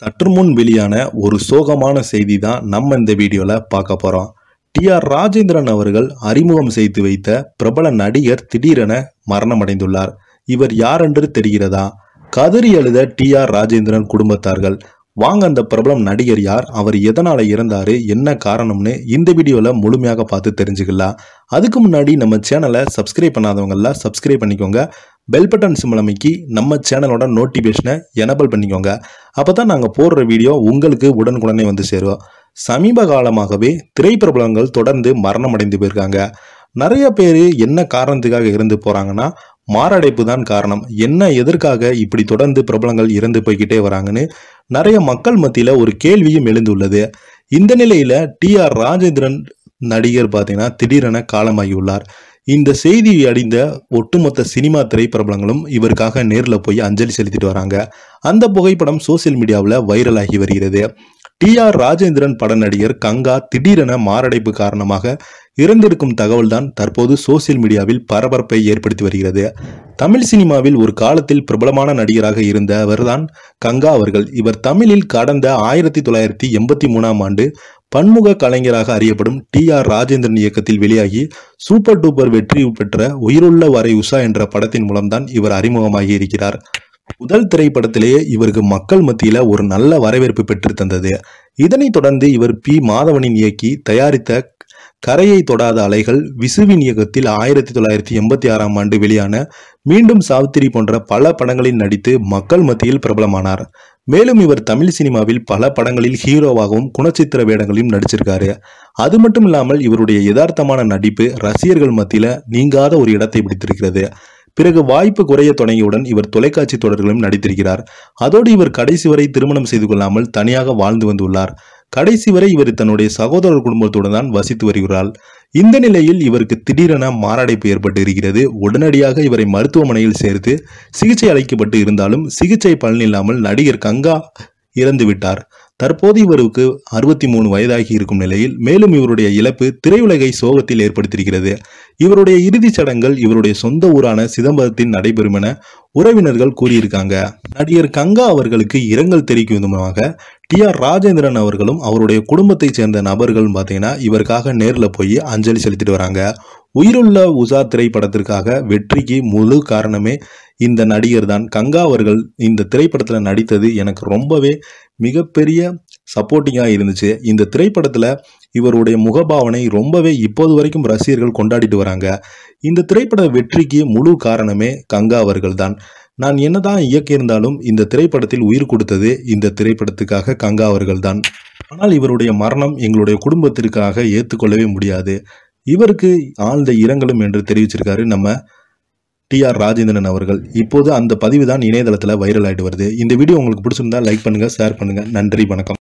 சற்று முன் வெளியான ஒரு சோகமான செய்தி தான் நம்ம இந்த வீடியோல பார்க்க போறோம். டி ஆர் ராஜேந்திரன் அவர்கள் அறிமுகம் செய்து வைத்த பிரபல நடிகர் திடீரென மரணமடைந்துள்ளார். இவர் யார் என்று தெரிகிறதா? கதறி எழுத டி ஆர் ராஜேந்திரன் குடும்பத்தார்கள். வாங்க அந்த பிரபலம் நடிகர் யார்? அவர் எதனால இறந்தாரு? என்ன காரணம்னு இந்த வீடியோல முழுமையாக பார்த்து தெரிஞ்சுக்கலாம். அதுக்கு முன்னாடி நம்ம சேனலை சப்ஸ்கிரைப் பண்ணாதவங்கெல்லாம் சப்ஸ்கிரைப் பண்ணிக்கோங்க. பெல் பட்டன் சிம்பிள் அமைக்கி நம்ம சேனலோட நோட்டிஃபிகேஷனை எனபிள் பண்ணிக்கோங்க. அப்போ தான் நாங்கள் போடுற வீடியோ உங்களுக்கு உடனுக்குடனே வந்து சேரும். சமீப காலமாகவே திரைப்பிரபலங்கள் தொடர்ந்து மரணம் அடைந்து போயிருக்காங்க. நிறைய பேர் என்ன காரணத்துக்காக இறந்து போகிறாங்கன்னா மாரடைப்பு தான் காரணம். என்ன எதற்காக இப்படி தொடர்ந்து பிரபலங்கள் இறந்து போய்கிட்டே வராங்கன்னு நிறைய மக்கள் மத்தியில் ஒரு கேள்வியும் எழுந்துள்ளது. இந்த நிலையில் டி ஆர் ராஜேந்திரன் நடிகர் பார்த்தீங்கன்னா திடீரென காலமாகியுள்ளார். இந்த செய்தி அடைந்த ஒட்டுமொத்த சினிமா திரைப்பிரபலங்களும் இவருக்காக நேரில் போய் அஞ்சலி செலுத்திட்டு வராங்க. அந்த புகைப்படம் சோசியல் மீடியாவில் வைரலாகி வருகிறது. டி ஆர் ராஜேந்திரன் பட நடிகர் கங்கா திடீரென மாரடைப்பு காரணமாக இறந்திருக்கும் தகவல்தான் தற்போது சோசியல் மீடியாவில் பரபரப்பை ஏற்படுத்தி வருகிறது. தமிழ் சினிமாவில் ஒரு காலத்தில் பிரபலமான நடிகராக இருந்தவர்தான் கங்கா அவர்கள். இவர் தமிழில் கடந்த ஆயிரத்தி தொள்ளாயிரத்தி எண்பத்தி மூணாம் ஆண்டு பன்முக கலைஞராக அறியப்படும் டி ஆர் ராஜேந்திரன் இயக்கத்தில் வெளியாகி சூப்பர் டூப்பர் வெற்றி பெற்ற உயிருள்ள வரை உஷா என்ற படத்தின் மூலம்தான் இவர் அறிமுகமாகி இருக்கிறார். முதல் திரைப்படத்திலேயே இவருக்கு மக்கள் மத்தியில ஒரு நல்ல வரவேற்பு பெற்று தந்தது. இதனைத் தொடர்ந்து இவர் பி மாதவனின் இயக்கி தயாரித்த கரையை தொடாத அலைகள் விசுவின் இயக்கத்தில் ஆயிரத்தி தொள்ளாயிரத்தி எண்பத்தி ஆறாம் ஆண்டு வெளியான மீண்டும் சாவித்திரி போன்ற பல படங்களில் நடித்து மக்கள் மத்தியில் பிரபலமானார். மேலும் இவர் தமிழ் சினிமாவில் பல படங்களில் ஹீரோவாகவும் குணச்சித்திர வேடங்களையும் நடிச்சிருக்காரு. அது மட்டும் இல்லாமல் இவருடைய யதார்த்தமான நடிப்பு ரசிகர்கள் மத்தியில நீங்காத ஒரு இடத்தை பிடித்திருக்கிறது. பிறகு வாய்ப்பு குறைய தொடங்கியவுடன் இவர் தொலைக்காட்சி தொடர்களும் நடித்திருக்கிறார். அதோடு இவர் கடைசி வரை திருமணம் செய்து கொள்ளாமல் தனியாக வாழ்ந்து வந்துள்ளார். கடைசி வரை இவர் தன்னுடைய சகோதரர் குடும்பத்துடன் தான் வசித்து வருகிறார் இந்த நிலையில் இவருக்கு திடீரென மாரடைப்பு ஏற்பட்டு இருக்கிறது உடனடியாக இவரை மருத்துவமனையில் சேர்த்து சிகிச்சை அளிக்கப்பட்டு இருந்தாலும் சிகிச்சை பலனில்லாமல் நடிகர் கங்கா இறந்து விட்டார் தற்போது இவருக்கு அறுபத்தி மூணு வயதாகி இருக்கும் நிலையில் மேலும் இவருடைய இழப்பு திரையுலகை சோகத்தில் ஏற்படுத்தியிருக்கிறது. இவருடைய இறுதிச் சடங்குகள் இவருடைய சொந்த ஊரான சிதம்பரத்தில் நடைபெறும் என உறவினர்கள் கூறியிருக்காங்க. நடிகர் கங்கா அவர்களுக்கு இரங்கல் தெரிவிக்கும் விதமாக டி ஆர் ராஜேந்திரன் அவர்களும் அவருடைய குடும்பத்தைச் சேர்ந்த நபர்கள் பார்த்தீங்கன்னா இவருக்காக நேரில் போய் அஞ்சலி செலுத்திட்டு வராங்க. உயிருள்ள உஷா திரைப்படத்திற்காக வெற்றிக்கு முழு காரணமே இந்த நடிகர் தான் கங்கா அவர்கள் இந்த திரைப்படத்தில் நடித்தது எனக்கு ரொம்பவே மிகப்பெரிய சப்போர்ட்டிங்காக இருந்துச்சு. இந்த திரைப்படத்தில் இவருடைய முகபாவனை ரொம்பவே இப்போது வரைக்கும் ரசிகர்கள் கொண்டாடிட்டு வராங்க. இந்த திரைப்பட வெற்றிக்கு முழு காரணமே கங்கா அவர்கள் தான் நான் என்னதான் இயக்கியிருந்தாலும் இந்த திரைப்படத்தில் உயிர் கொடுத்தது இந்த திரைப்படத்துக்காக கங்கா அவர்கள் தான் ஆனால் இவருடைய மரணம் எங்களுடைய குடும்பத்திற்காக ஏற்றுக்கொள்ளவே முடியாது. இவருக்கு ஆழ்ந்த இரங்கலும் என்று தெரிவிச்சிருக்காரு நம்ம டி ஆர் ராஜேந்திரன் அவர்கள். இப்போது அந்த பதிவு தான் இணையதளத்தில் வைரல் ஆகிட்டு வருது. இந்த வீடியோ உங்களுக்கு பிடிச்சிருந்தா லைக் பண்ணுங்கள் ஷேர் பண்ணுங்கள் நன்றி வணக்கம்.